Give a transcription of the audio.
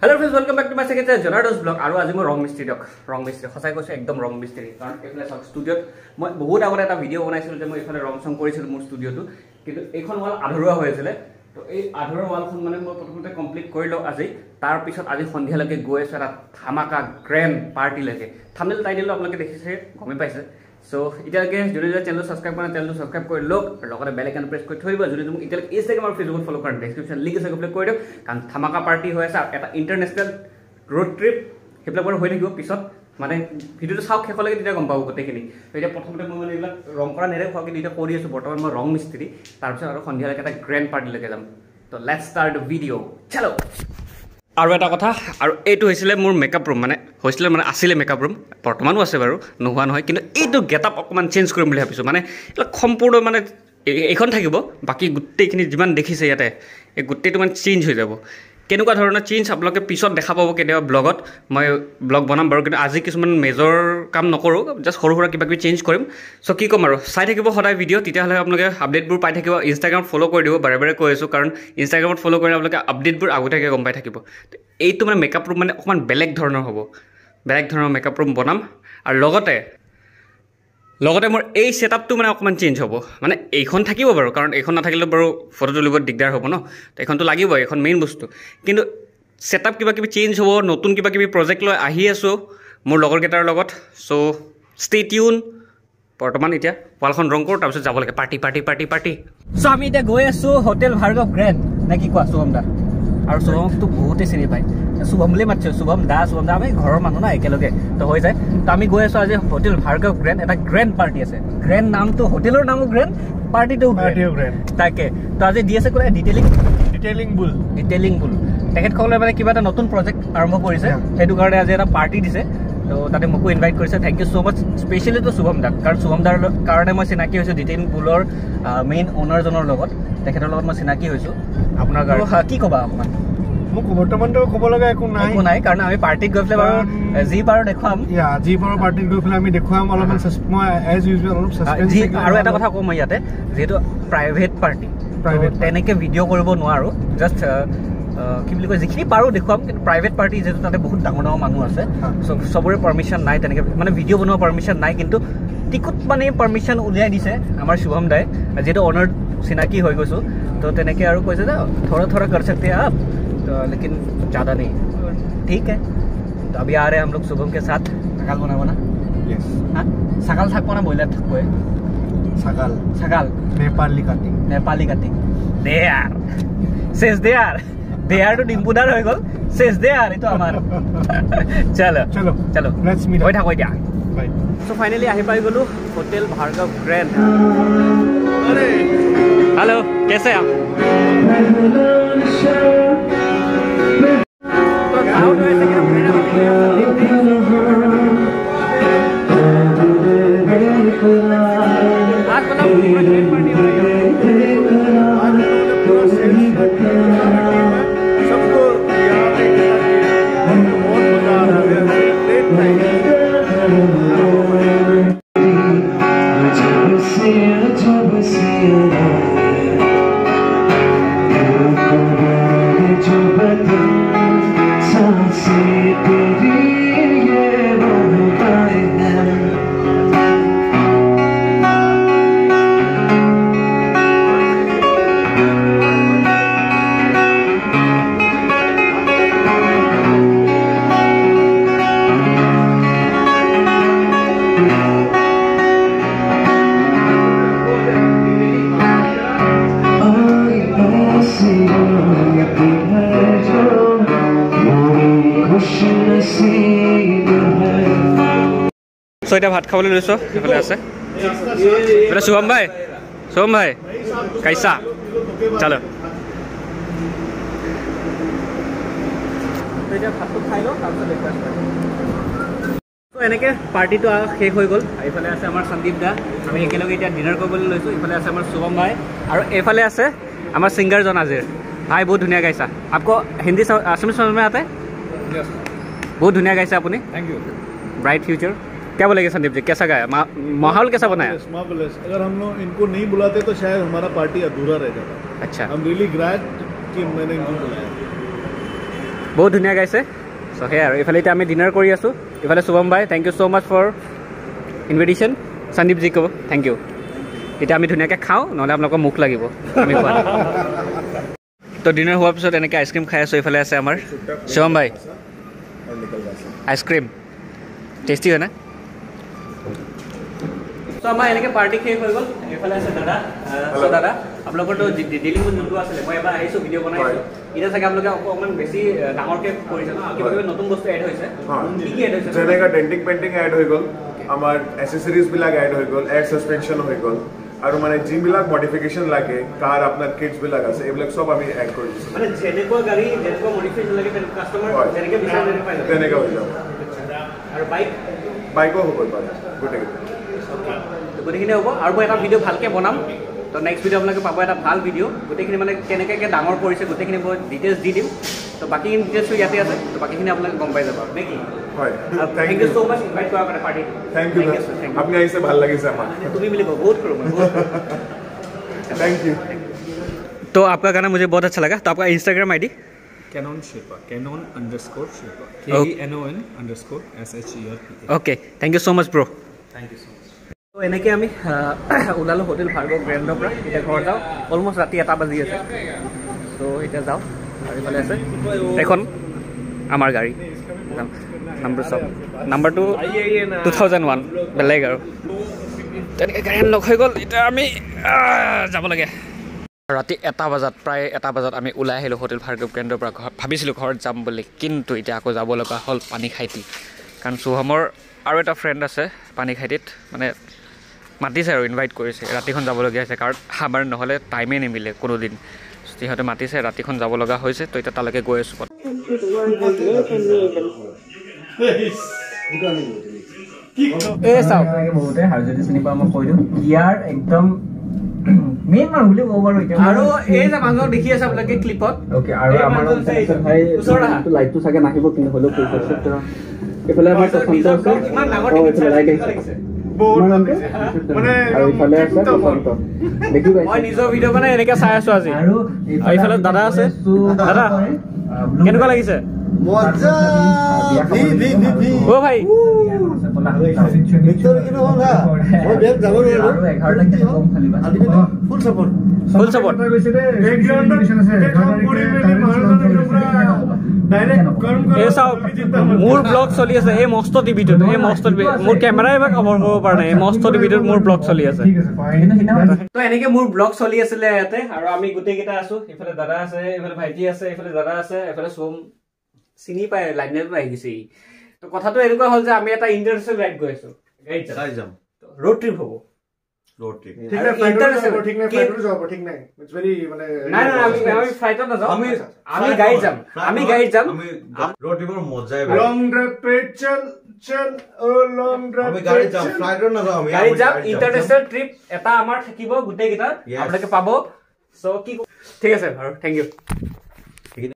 Hello' friends welcome back to my channel জনাৰ্ডছ blog আৰু আজি মই ৰং মিস্ত্ৰী দিয়ক। ৰং মিস্ত্ৰী সঁচাই কৈছোঁ একদম ৰং মিস্ত্ৰী। কাৰণ এইফালে চাওক ষ্টুডিঅ'ত মই বহুত আগতে এটা ভিডিঅ' বনাইছিলোঁ যে মই এইফালে ৰং চং কৰিছিলোঁ মোৰ ষ্টুডিঅ'টো কিন্তু এইখন ৱাল আধৰুৱা হৈ আছিলে। তো এই আধৰুৱা ৱালখন মানে মই প্ৰথমতে কমপ্লিট কৰি লওঁ আজি। তাৰপিছত আজি সন্ধিয়ালৈকে গৈ আছোঁ এটা ধামাকা গ্ৰেণ্ড পাৰ্টিলৈকে থামনেল টাইটেলটো আপোনালোকে দেখিছে গমেই পাইছে। চ' এতিয়ালৈকে যদি যদি চেনেলটো ছাবস্ক্ৰাইব কৰা চেনেলটো ছাবস্ক্ৰাইব কৰি লওক আৰু লগতে বেল আইকন প্ৰেছ কৰি থৈ দিব। যদি মোক এতিয়ালৈকে ইনষ্টাগ্ৰাম আৰু ফেচবুকত ফ'ল' কৰা ডেছক্ৰিপশ্যন লিংক আছে সেইবিলাক কৰি দিয়ক। কাৰণ ধামাকা পাৰ্টি হৈ আছে এটা ইণ্টাৰনেশ্যনেল ৰোড ট্ৰিপ সেইবিলাক বাৰু হৈ থাকিব পিছত। মানে ভিডিঅ'টো চাওক শেষলৈকে তেতিয়া গম পাব গোটেইখিনি। এতিয়া প্ৰথমতে মই মানে এইবিলাক ৰং কৰা নেদেখুৱাওঁ কিন্তু এতিয়া কৰি আছোঁ। বৰ্তমান মই ৰং মিস্ত্ৰী। তাৰপিছত আৰু সন্ধিয়ালৈকে এটা গ্ৰেণ্ড পাৰ্টিলৈকে যাম। তো লেট ষ্টাৰ্ট ভিডিঅ' চেলো আৰু এটা কথা আৰু এইটো হৈছিলে মোৰ মেকআপ ৰুম মানে হৈছিলে মানে আছিলে মেকআপ ৰুম বৰ্তমানো আছে বাৰু নোহোৱা নহয় কিন্তু এইটো গেট আপ অকণমান চেঞ্জ কৰিম বুলি ভাবিছোঁ মানে এইবিলাক সম্পূৰ্ণ মানে এই- এইখন থাকিব বাকী গোটেইখিনি যিমান দেখিছে ইয়াতে এই গোটেইটো মানে চেঞ্জ হৈ যাব। কেনেকুৱা ধৰণৰ চেঞ্জ আপোনালোকে পিছত দেখা পাব কেতিয়াবা ব্লগত মই ব্লগ বনাম বাৰু কিন্তু আজি কিছুমান মেজৰ কাম নকৰোঁ জাষ্ট সৰু সুৰা কিবা কিবি চেঞ্জ কৰিম। চ' কি ক'ম আৰু চাই থাকিব সদায় ভিডিঅ' তেতিয়াহ'লে আপোনালোকে আপডেটবোৰ পাই থাকিব ইনষ্টাগ্ৰামত ফ'ল' কৰি দিব বাৰে বাৰে কৈ আছোঁ কাৰণ ইনষ্টাগ্ৰামত ফ'ল' কৰিলে আপোনালোকে আপডেটবোৰ আগতীয়াকৈ গম পাই থাকিব। এইটো মানে মেকআপ ৰুম মানে অকণমান বেলেগ ধৰণৰ হ'ব। বেলেগ ধৰণৰ মেকআপ ৰুম বনাম। আৰু লগতে লগতে মোৰ এই ছেটআপটো মানে অকণমান চেঞ্জ হ'ব। মানে এইখন থাকিব বাৰু কাৰণ এইখন নাথাকিলেও বাৰু ফটো তুলিব দিগদাৰ হ'ব ন? তো এইখনটো লাগিবই এইখন মেইন বস্তু। কিন্তু ছেটআপ কিবা কিবি চেঞ্জ হ'ব নতুন কিবা কিবি প্ৰজেক্ট লৈ আহি আছোঁ মোৰ লগৰকেইটাৰ লগত। চ' ষ্টে টিউন বৰ্তমান এতিয়া ৱালখন ৰং কৰোঁ তাৰপিছত যাব লাগে। পাৰ্টি পাৰ্টি পাৰ্টি পাৰ্টি চ' আমি এতিয়া গৈ আছোঁ হোটেল ভাৰ্গৱ গ্ৰেণ্ড নে কি কোৱা শুভম দা আৰু শুভমকতো বহুতেই চিনি পায়। শুভম বুলি মাতিছোঁ। শুভম দা শুভম দা আমি ঘৰৰ মানুহ না একেলগে। তো হৈ যায়। তো আমি গৈ আছোঁ আজি হোটেল ভাৰ্গৱ গ্ৰেণ্ড এটা গ্ৰেণ্ড পাৰ্টি আছে। গ্ৰেণ্ড নামটো হোটেলৰ নামো গ্ৰেণ্ড পাৰ্টিটো। তাকে। তো আজি দি আছে কোনে? ডিটেইলিং ডিটেইলিং বুল। ডিটেইলিং বুল। তেখেতসকলে মানে কিবা এটা নতুন প্ৰজেক্ট আৰম্ভ কৰিছে. সেইটো কাৰণে আজি এটা পাৰ্টি দিছে। তো তাতে মোকো ইনভাইট কৰিছে। Thank you so' much specially to Shubham দাক। কাৰণ শুভম দাৰ কাৰণে মই চিনাকি হৈছোঁ ডিটেইলিং বুলৰ মেইন অ'নাৰজনৰ লগত। তেখেতৰ লগত মই চিনাকি হৈছোঁ। আপোনাৰ কি ক'বা অকণমান মোক বৰ্তমান ক'ব লগা একো নাই। একো নাই কাৰণ আমি পাৰ্টিত গৈ পেলাই বাৰু যি বাৰু দেখুৱাম। যি বাৰু পাৰ্টিত গৈ পেলাই আমি দেখুৱাম অলপমান মই এজ ইউজুৱেল অলপ আৰু এটা কথা ক'ম ইয়াতে যিহেতু প্ৰাইভেট পাৰ্টি প্ৰাইভেট তেনেকৈ ভিডিঅ' কৰিব নোৱাৰোঁ জাষ্ট কি বুলি কয় যিখিনি পাৰোঁ দেখুৱাম কিন্তু প্ৰাইভেট পাৰ্টি যিহেতু তাতে বহুত ডাঙৰ ডাঙৰ মানুহ আছে চবৰে পাৰ্মিশ্যন নাই তেনেকৈ মানে ভিডিঅ' বনোৱা পাৰ্মিশ্যন নাই কিন্তু টিকট মানে পাৰ্মিশ্যন উলিয়াই দিছে আমাৰ শুভম দাই যিহেতু অনাৰ চিনাকি হৈ গৈছোঁ তো তেনেকৈ আৰু কৈছে যে থৰা থৰা কৰ চকে আপ तो लेकिन ज़्यादा नहीं ठीक है तो अभी आ रहे हैं हम लोग शुभम के साथ सकाल बना बना Yes. हाँ सकाल থাকব না ব্ৰইলাৰ থাকব ছাগাল ছাগাল নেপালী কাটিং নেপালী কাটি দে আৰ শেষ দে আৰ দে আৰটো ডিম্পুদাৰ হৈ গ'ল শেষ দে আৰ এইটো আমাৰ চলো চলো চলো Let's meet up. হৈ থাকো এতিয়া বাই চ' ফাইনেলি আহি পাই গ'লো হোটেল ভাৰ্গৱ গ্ৰেণ্ড হেল্ল' কেছে আপ তো crowd চ' এতিয়া ভাত খাবলৈ লৈছ? সেইফালে আছে। এইফালে শুভম ভাই শুভম ভাই কাইছা। চালো। এনেকে পাৰ্টিটো শেষ হৈ গ'ল। এইফালে আছে আমাৰ সন্দীপ দা। আমি একেলগে এতিয়া ডিনাৰ কৰিবলৈ লৈছোঁ। এইফালে আছে আমাৰ শুভম ভাই। আৰু এইফালে আছে আমাৰ ছিংগাৰজন আজিৰ। ভাই বহুত ধুনীয়া গাইছা। আপক হিন্দী আছামী চাওঁতে বহুত ধুনীয়া গাইছে আপুনি। থেংক ইউ ব্ৰাইট ফিউচাৰ क्या बोलेंगे संदीप जी कैसा गाया मा- माहौल कैसा बनाया Marvelous. अगर हम लोग इनको नहीं बुलाते तो शायद हमारा पार्टी अधूरा रह जाता अच्छा हम रियली ग्लैड कि मैंने इनको बुलाया বহুত ধুনীয়া গাইছে চ' সেয়াই আৰু এইফালে এতিয়া আমি ডিনাৰ কৰি আছোঁ ইফালে শুভম ভাই thank you so much for invitation সন্দীপজী ক'ব থেংক ইউ এতিয়া আমি ধুনীয়াকৈ খাওঁ নহ'লে আপোনালোকৰ মুখ লাগিব আমি খোৱা তো ডিনাৰ হোৱাৰ পিছত এনেকৈ আইচক্ৰীম খাই আছোঁ এইফালে আছে আমাৰ শিৱম ভাই আইচক্ৰীম টেষ্টি হয় না ত' আমাৰ এনেকৈ পাৰ্টি শেষ হৈ গ'ল এইফালে আছে দাদা চ' দাদা আপোনালোকৰতো দিল্লীত যোনটো আছিলে মই এবাৰ আহিছোঁ ভিডিঅ' বনাইছোঁ এতিয়া চাগে আপোনালোকে অকণমান বেছি ডাঙৰকৈ কৰিছে ন কিবা কিবি নতুন বস্তু এড হৈছে কি কি এড হৈছে যেনেকা ডেণ্টিং পেইণ্টিং এড হৈ গ'ল আমাৰ এচেচৰিজ বিলাক এড হৈ গ'ল এয়াৰ ছাছপেনশ্যন হৈ গ'ল আৰু মানে যিবিলাক মডিফিকেশ্যন লাগে কাৰ আপোনাৰ বিলাক আছে এইবিলাক চব আমি এড কৰি দিছোঁ মানে যেনেকুৱা গাড়ী যেনেকুৱা মডিফিকেশ্যন লাগে তেনেকুৱা কাষ্টমাৰ। যেনেকৈ বিচাৰে তেনেকা হৈ যাব আৰু বাইক বাইকো হৈ গ'ল বাৰু গোটেইকেইটা গোটেইখিনি হ'ব আৰু মই এটা ভিডিঅ' ভালকৈ বনাম তো নেক্সট ভিডিঅ' আপোনালোকে পাব এটা ভাল ভিডিঅ' গোটেইখিনি মানে কেনেকৈ ডাঙৰ কৰিছে গোটেইখিনি মই ডিটেইলছ দি দিম তো বাকীখিনি ডিটেইলছটো ইয়াতে আছে তো বাকীখিনি আপোনালোকে গম পাই যাব আৰু নে কি হয় thank you so' much invite কৰাৰ কাৰণে পাৰ্টি থেংক ইউ আপুনি আহিছে ভাল লাগিছে আমাক তুমি বুলি কওঁ बहुत करो मैं बहुत থেংক ইউ तो आपका गाना मुझे बहुत अच्छा लगा तो आपका Instagram ID Canon Shilpa. Canon underscore Shilpa. K E N O N underscore S H E R P. Okay. Thank you so much, bro. Thank you so much. তো এনেকে আমি ওলালোঁ হোটেল ভাৰ্গৰ গ্ৰেণ্ডৰ পৰা এতিয়া ঘৰ যাওঁ অলমষ্ট ৰাতি এটা বাজি আছে তো এতিয়া যাওঁ ইফালে আছে এখন আমাৰ গাড়ী নাম্বাৰ চব নাম্বাৰটো টু থাউজেণ্ড ওৱান বেলেগ আৰু তেনেকৈ গাড়ীখন লগ হৈ গ'ল এতিয়া আমি যাব লাগে ৰাতি এটা বজাত প্ৰায় এটা বজাত আমি ওলাই আহিলোঁ হোটেল ভাৰ্গৱ কেন্দ্ৰৰ পৰা ঘৰ ভাবিছিলোঁ ঘৰত যাম বুলি কিন্তু এতিয়া আকৌ যাব লগা হ'ল পানীখাইটি কাৰণ চুহামৰ আৰু এটা ফ্ৰেণ্ড আছে পানীখাইটিত মানে মাতিছে আৰু ইনভাইট কৰিছে ৰাতিখন যাবলগীয়া হৈছে কাৰণ আমাৰ নহ'লে টাইমেই নিমিলে কোনোদিন। সিহঁতে মাতিছে ৰাতিখন যাব লগা হৈছে তো এতিয়া তালৈকে গৈ আছোঁ। এই চাওক বহুতে হাৰজ্যোতি চিনি পোৱা মই কৈ দিওঁ ইয়াৰ একদম মেইন মানুহ বুলি ক'ব পাৰো এতিয়া। আৰু এই যে মানুহক দেখি আছে আপোনালোকে ক্লিপত অ'কে আৰু আমাৰ। লাইটটো চাগে নাহিব কিন্তু হ'লেও এইফালে আমাৰ প্ৰশান্ত আছে। ইমান ডাঙৰ এইফালে লাইট কেনেকুৱা আহিছে। লাগিছে? ইফালে আছে। একদম প্ৰশান্ত। দেখি ফুল এই চাওক মোৰ ব্লগ চলি আছে এই মস্ত টিভিটোত এই মস্ত মোৰ কেমেৰাই বা কভাৰ কৰিব পৰা নাই এই মস্ত টিভিটোত মোৰ ব্লগ চলি আছে তো এনেকে মোৰ ব্লগ চলি আছিলে ইয়াতে আৰু আমি গোটেই কেইটা আছো এইফালে দাদা আছে এইফালে ভাইটি আছে এইফালে দাদা আছে এইফালে চোম চিনি পায় লাইনত আহিছে ই। তো কথাটো এনেকুৱা হ'ল যে আমি এটা ইণ্টাৰনেশ্যনেল ৰাইড গৈ আছো। ৰোড ট্ৰিপ হ'ব। ঠিক আছে বাৰু থেংক ইউ